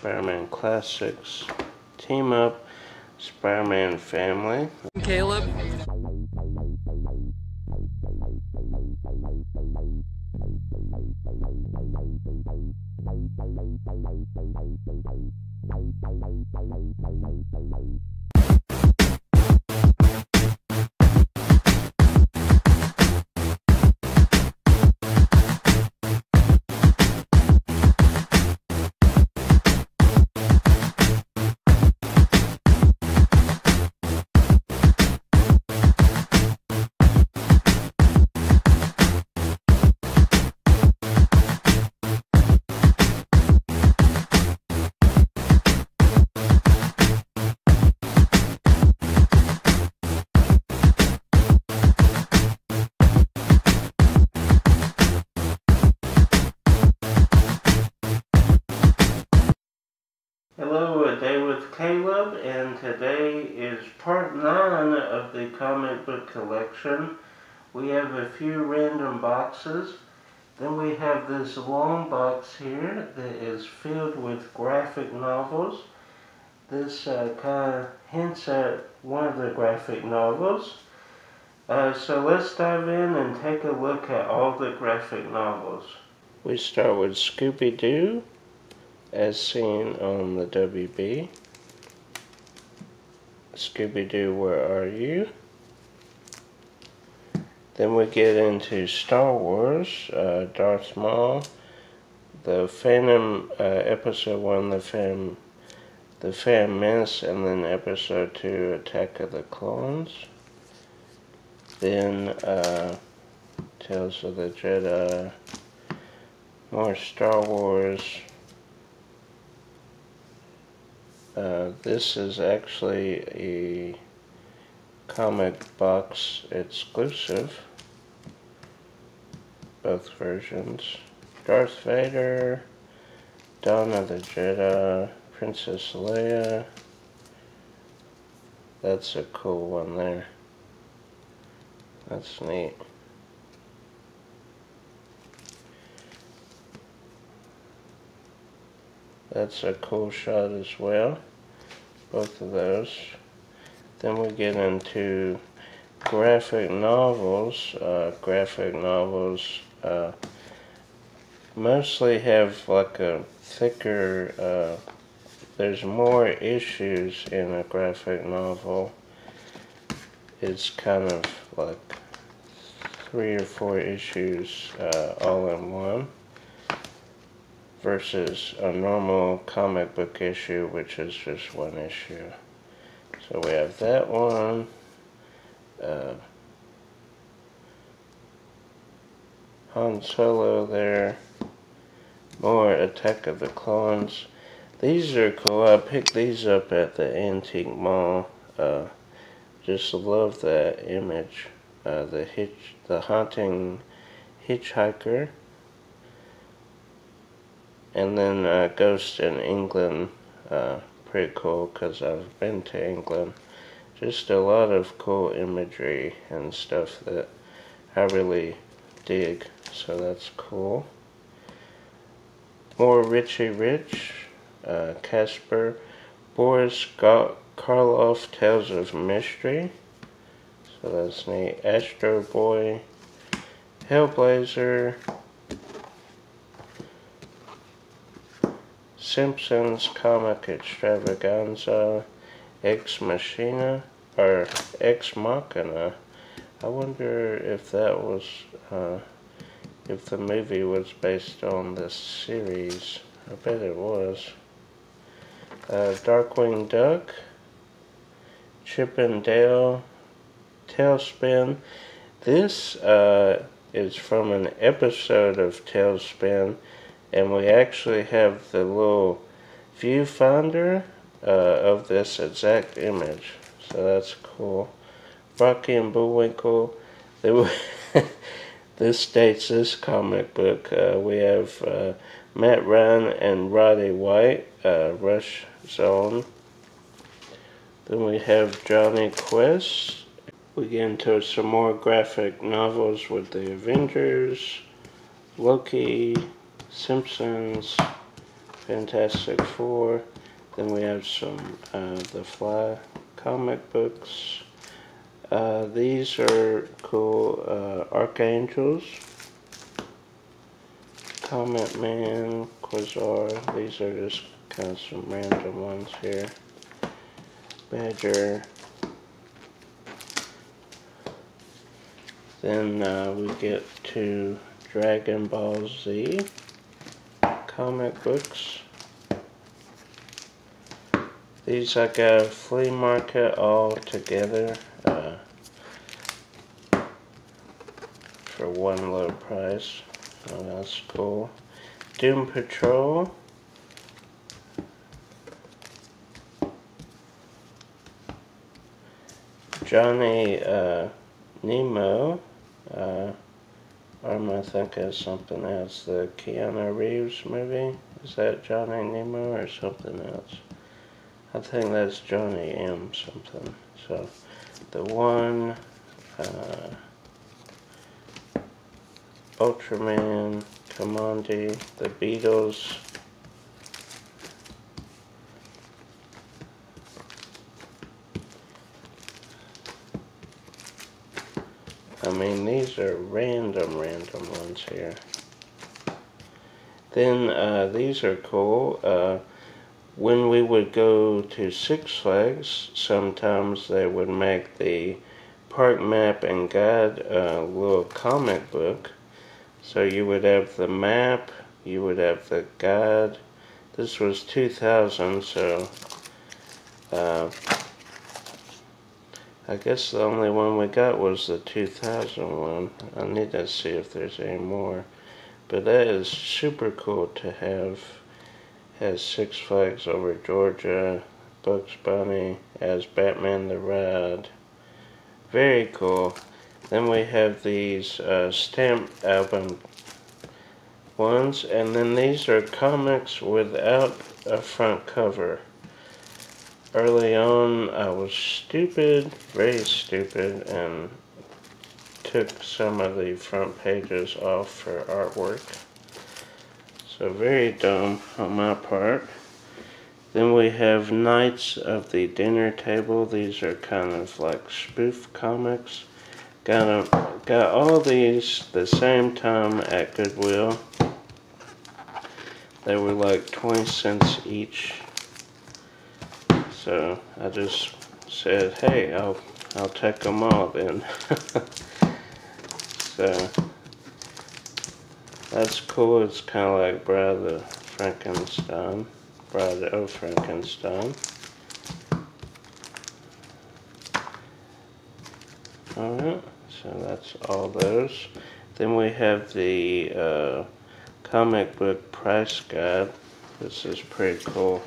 Spider-Man Classics Team Up Spider-Man Family. Caleb. And today is part 9 of the comic book collection. We have a few random boxes. Then we have this long box here that is filled with graphic novels. This uh, kind of hints at one of the graphic novels. Uh, so let's dive in and take a look at all the graphic novels. We start with Scooby-Doo as seen on the WB. Scooby-Doo, where are you? Then we get into Star Wars, uh, Darth Maul, the Phantom, uh, Episode 1, the Phantom, the Phantom Menace, and then Episode 2, Attack of the Clones. Then, uh, Tales of the Jedi, more Star Wars, Uh, this is actually a comic box exclusive. Both versions. Darth Vader, Dawn of the Jedi, Princess Leia. That's a cool one there. That's neat. That's a cool shot as well. Both of those. Then we get into graphic novels. Uh, graphic novels uh, mostly have like a thicker, uh, there's more issues in a graphic novel. It's kind of like three or four issues uh, all in one versus a normal comic book issue, which is just one issue. So we have that one. Uh, Han Solo there. More Attack of the Clones. These are cool. I picked these up at the antique mall. Uh, just love that image. Uh, the hitch, the haunting hitchhiker and then uh, Ghost in England, uh, pretty cool because I've been to England. Just a lot of cool imagery and stuff that I really dig, so that's cool. More Richie Rich, uh, Casper, Boris Karloff Tales of Mystery, so that's neat. Astro Boy, Hellblazer, Simpsons Comic Extravaganza, Ex Machina, or Ex Machina. I wonder if that was, uh, if the movie was based on this series. I bet it was. Uh, Darkwing Duck, Chip and Dale, TaleSpin. This uh, is from an episode of TaleSpin and we actually have the little viewfinder uh, of this exact image. So that's cool. Rocky and Bullwinkle this dates this comic book uh, we have uh, Matt Ryan and Roddy White uh, Rush Zone. Then we have Jonny Quest. We get into some more graphic novels with the Avengers Loki Simpsons, Fantastic Four. Then we have some uh, The Fly comic books. Uh, these are cool uh, Archangels. Comet Man, Quasar. These are just kind of some random ones here. Badger. Then uh, we get to Dragon Ball Z comic books. These I got flea market all together uh, for one low price. So that's cool. Doom Patrol. Johnny uh, Nemo. Uh, I'm I think it's something else. The Keanu Reeves movie. Is that Johnny Nemo or something else? I think that's Johnny M something. So the one uh, Ultraman, Kamandi, the Beatles. I mean, these are random, random ones here. Then uh, these are cool. Uh, when we would go to Six Flags, sometimes they would make the park map and guide a little comic book. So you would have the map, you would have the guide. This was 2000, so uh, I guess the only one we got was the 2000 one. I need to see if there's any more. But that is super cool to have. Has Six Flags over Georgia, Bugs Bunny as Batman the Ride. Very cool. Then we have these uh, stamp album ones, and then these are comics without a front cover early on I was stupid, very stupid, and took some of the front pages off for artwork. So very dumb on my part. Then we have Knights of the Dinner Table. These are kind of like spoof comics. Got, them, got all these the same time at Goodwill. They were like 20 cents each. So I just said, hey, I'll, I'll take them all then. so that's cool. It's kind of like Brother Frankenstein. Brother of Frankenstein. Alright, so that's all those. Then we have the uh, comic book price guide. This is pretty cool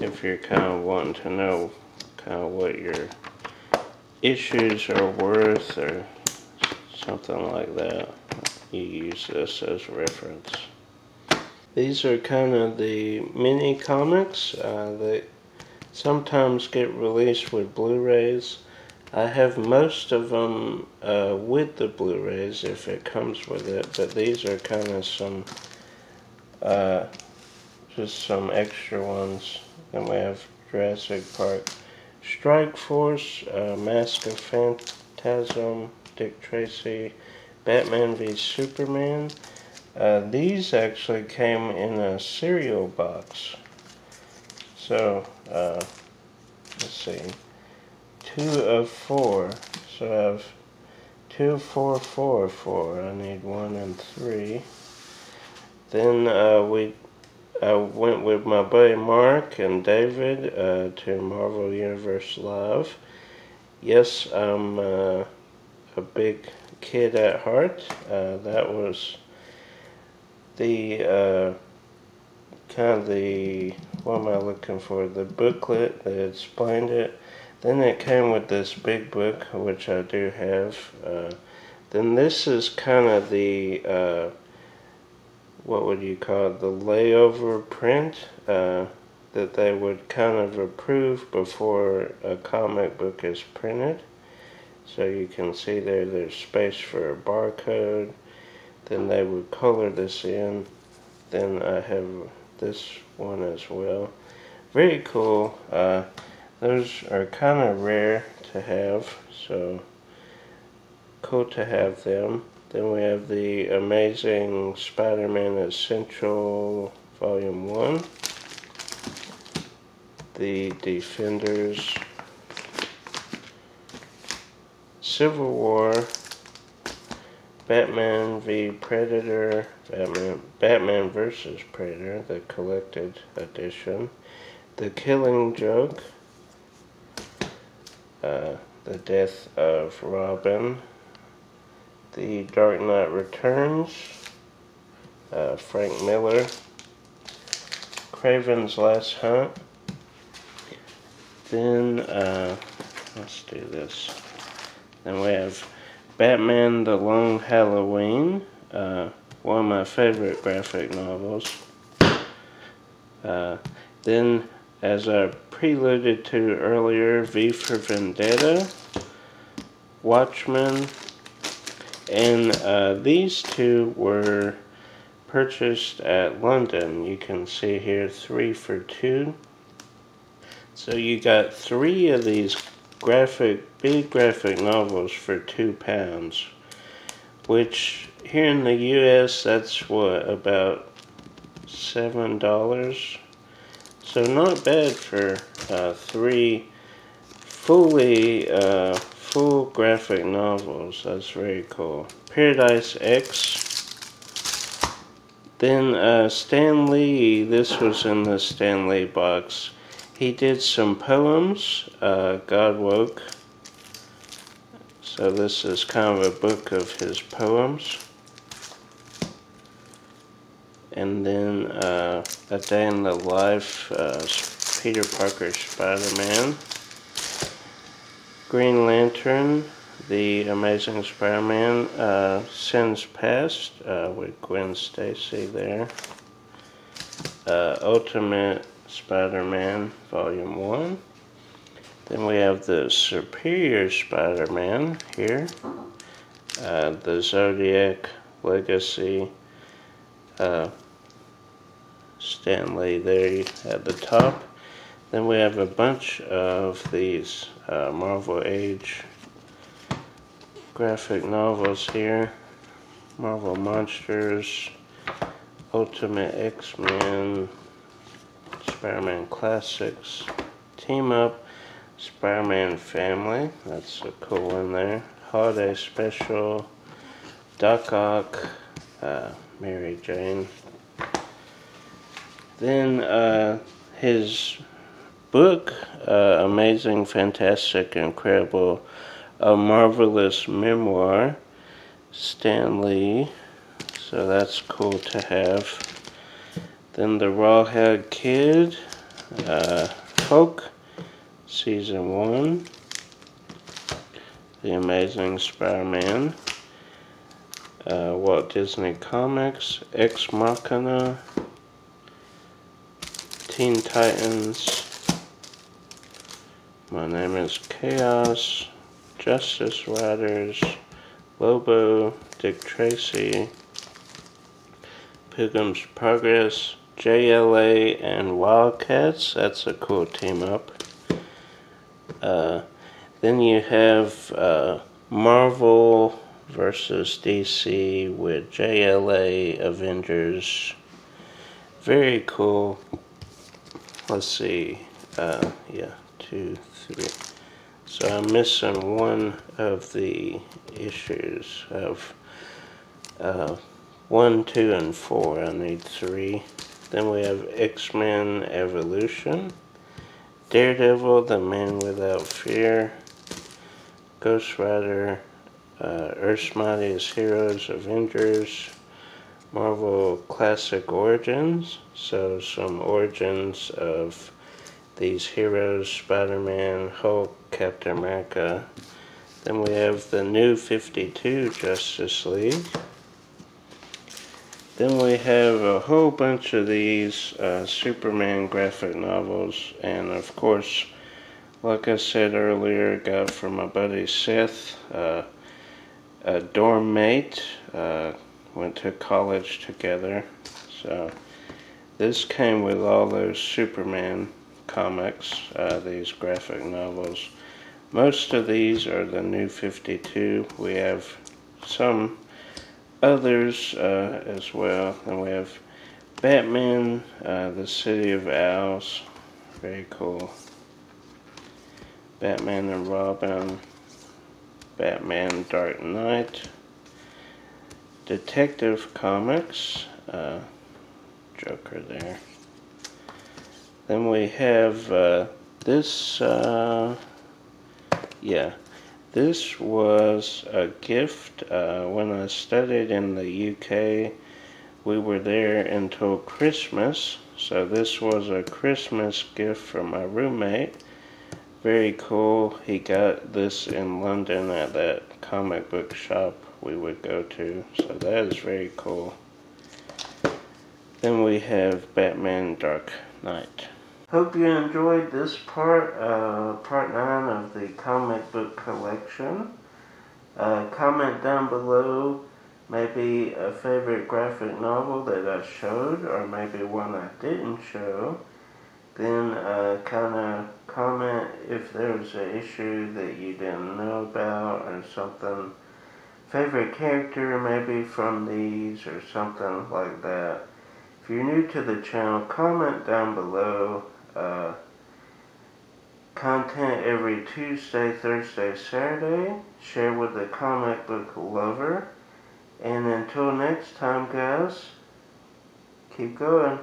if you're kind of wanting to know kind of what your issues are worth or something like that, you use this as reference. These are kind of the mini comics uh, that sometimes get released with Blu-rays. I have most of them uh, with the Blu-rays if it comes with it, but these are kind of some, uh, just some extra ones then we have Jurassic Park. Strike Force, uh, Mask of Phantasm, Dick Tracy, Batman v Superman. Uh, these actually came in a cereal box. So, uh, let's see. Two of four. So I have two, four, four, four. I need one and three. Then uh, we I went with my buddy Mark and David uh, to Marvel Universe Live. Yes, I'm uh, a big kid at heart. Uh, that was the uh, kind of the what am I looking for? The booklet that explained it. Then it came with this big book, which I do have. Uh, then this is kind of the uh, what would you call it, the layover print uh, that they would kind of approve before a comic book is printed. So you can see there, there's space for a barcode. Then they would color this in. Then I have this one as well. Very cool. Uh, those are kind of rare to have, so cool to have them. Then we have the Amazing Spider-Man Essential Volume 1. The Defenders. Civil War. Batman v Predator. Batman Batman vs Predator the collected edition. The Killing Joke. Uh, The Death of Robin the Dark Knight Returns, uh, Frank Miller, Kraven's Last Hunt, then, uh, let's do this, then we have Batman The Long Halloween, uh, one of my favorite graphic novels. Uh, then, as I preluded to earlier, V for Vendetta, Watchmen, and uh, these two were purchased at London. You can see here three for two. So you got three of these graphic, big graphic novels for two pounds, which here in the U.S. that's what about seven dollars. So not bad for uh, three fully uh, full graphic novels. That's very cool. Paradise X. Then uh, Stan Lee, this was in the Stan Lee box. He did some poems, uh, God Woke. So this is kind of a book of his poems. And then uh, A Day in the Life, uh, Peter Parker Spider-Man. Green Lantern, The Amazing Spider-Man, uh, Sins Past uh, with Gwen Stacy there. Uh, Ultimate Spider-Man Volume 1. Then we have the Superior Spider-Man here. Uh, the Zodiac Legacy uh, Stan there at the top. Then we have a bunch of these uh, Marvel Age graphic novels here. Marvel Monsters, Ultimate X-Men, Spider-Man Classics, Team Up, Spider-Man Family, that's a cool one there. Holiday Special, Doc Ock, uh, Mary Jane. Then uh, his book, uh, amazing, fantastic, incredible, a marvelous memoir, Stan Lee. So that's cool to have. Then the Rawhide Kid, uh, Hulk, Season 1. The Amazing Spider-Man. Uh, Walt Disney Comics, Ex Machina, Teen Titans, my name is Chaos, Justice Riders, Lobo, Dick Tracy, Pilgrim's Progress, JLA, and Wildcats. That's a cool team up. Uh, then you have uh, Marvel versus DC with JLA, Avengers. Very cool. Let's see. Uh, yeah two, three. So I'm missing one of the issues of uh, one, two, and four. I need three. Then we have X-Men Evolution, Daredevil, The Man Without Fear, Ghost Rider, uh, Earth's Mightiest Heroes, Avengers, Marvel Classic Origins, so some origins of these heroes, Spider-Man, Hulk, Captain America. Then we have the new 52 Justice League. Then we have a whole bunch of these uh, Superman graphic novels, and of course, like I said earlier, got from my buddy Seth, uh, a dorm mate, uh, went to college together, so this came with all those Superman comics, uh, these graphic novels. Most of these are the new 52. We have some others uh, as well. And we have Batman, uh, the City of Owls. Very cool. Batman and Robin. Batman Dark Knight. Detective Comics. Uh, Joker there. Then we have uh, this, uh, yeah, this was a gift uh, when I studied in the UK. We were there until Christmas, so this was a Christmas gift from my roommate. Very cool. He got this in London at that comic book shop we would go to, so that is very cool. Then we have Batman Dark Knight. Hope you enjoyed this part, uh, part 9 of the comic book collection. Uh, comment down below maybe a favorite graphic novel that I showed or maybe one I didn't show. Then uh, kind of comment if there's an issue that you didn't know about or something. Favorite character maybe from these or something like that. If you're new to the channel, comment down below. Uh, content every Tuesday, Thursday, Saturday. Share with the comic book lover. And until next time, guys, keep going.